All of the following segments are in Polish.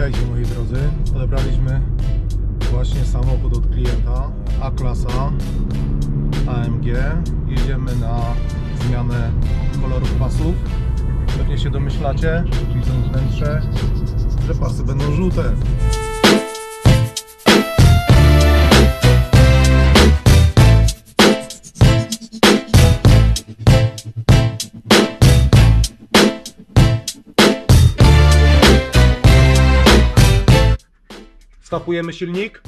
Witajcie moi drodzy. Odebraliśmy właśnie samochód od klienta A-klasa AMG. Jedziemy na zmianę kolorów pasów. Pewnie się domyślacie, widząc wnętrze, że pasy będą żółte. Stapujemy silnik.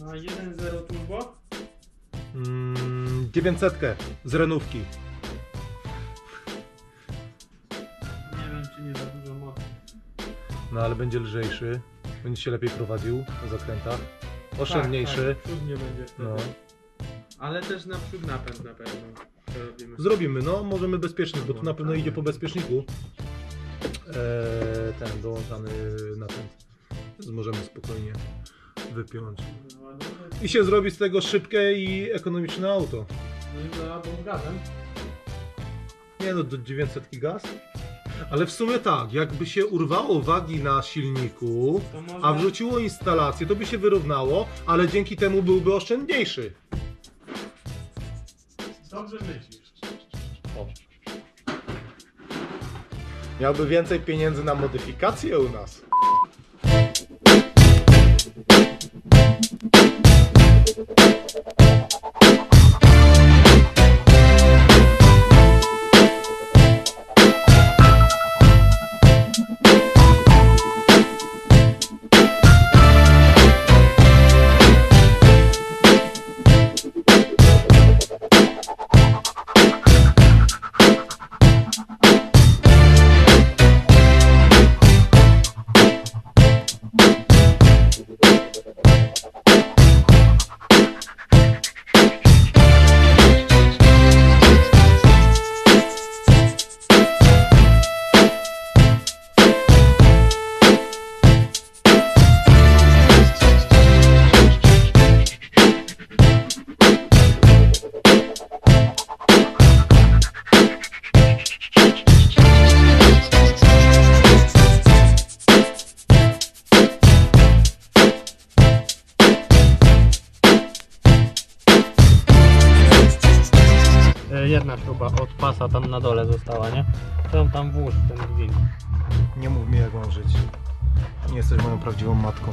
Na 1.0 turbo? Mm, 900 z renówki. Nie wiem czy nie za dużo mocy. No ale będzie lżejszy. Będzie się lepiej prowadził na zakrętach. Oszczędniejszy. Tak, tak, przód nie będzie wtedy. No. Ale też na przód napęd na pewno przerobimy. Zrobimy, no możemy bezpiecznik, bo tu na pewno idzie po bezpieczniku. Eee, ten dołączany napęd. Możemy spokojnie wypiąć. I się zrobi z tego szybkie i ekonomiczne auto. No i gazem. Nie no, do 900 gaz. Ale w sumie tak, jakby się urwało wagi na silniku, a wrzuciło instalację, to by się wyrównało, ale dzięki temu byłby oszczędniejszy. Dobrze myślisz. O. Miałby więcej pieniędzy na modyfikację u nas. Thank you. Jedna śruba od pasa tam na dole została, nie? To tam włóż w ten gwint. Nie mów mi jak mam żyć. Nie jesteś moją prawdziwą matką.